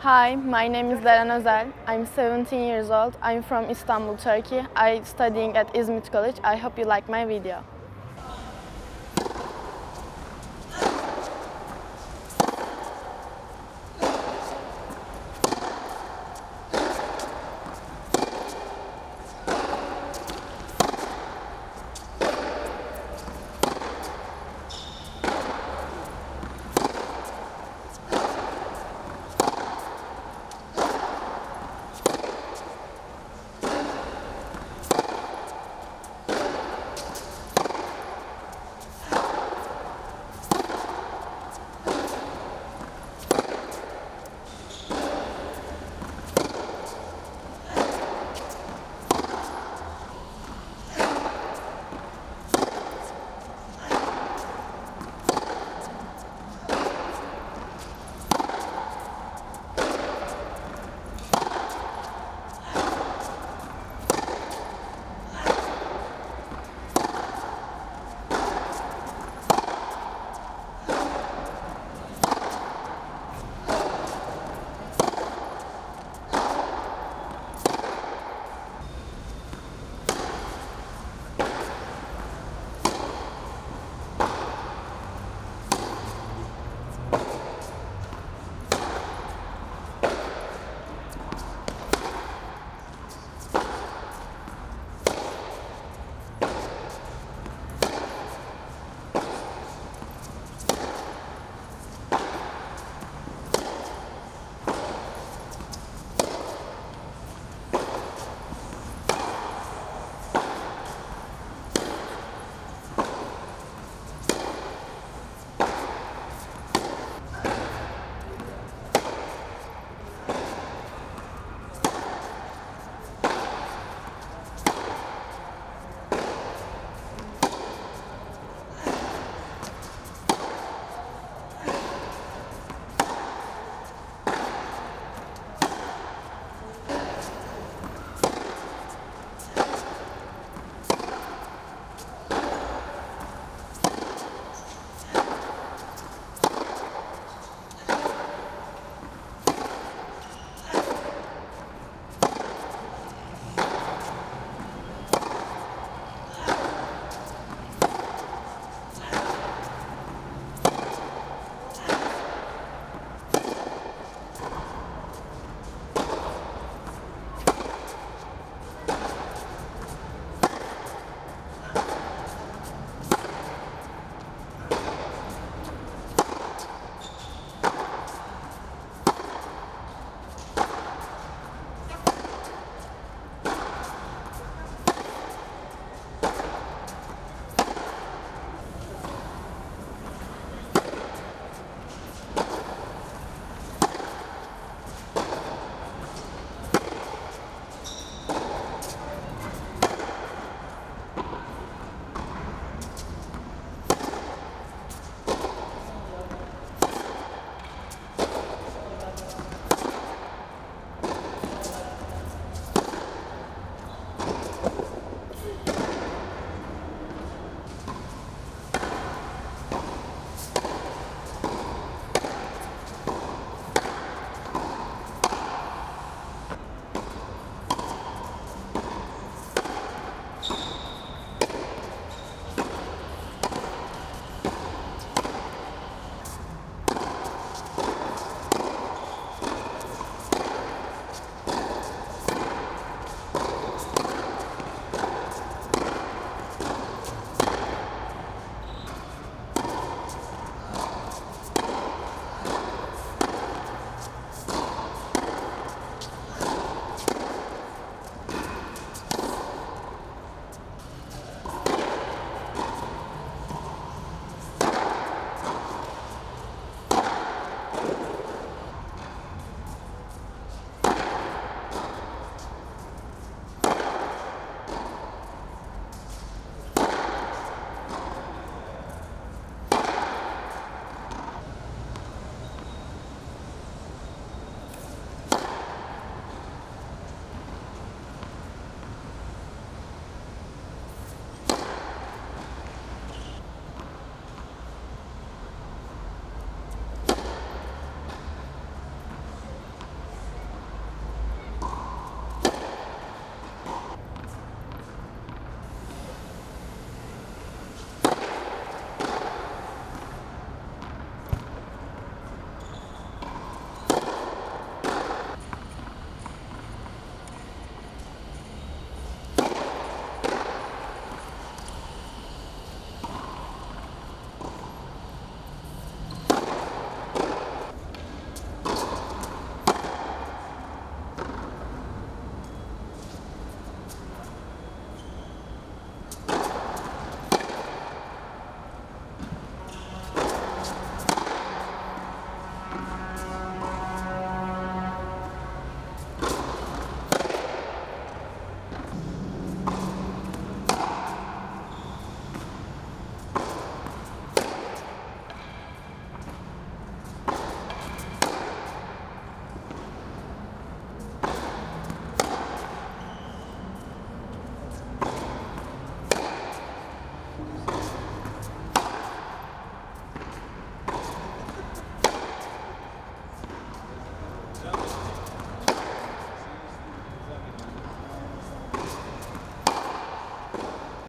Hi, my name is Deren Özel. I'm 17 years old. I'm from Istanbul, Turkey. I'm studying at Izmit College. I hope you like my video.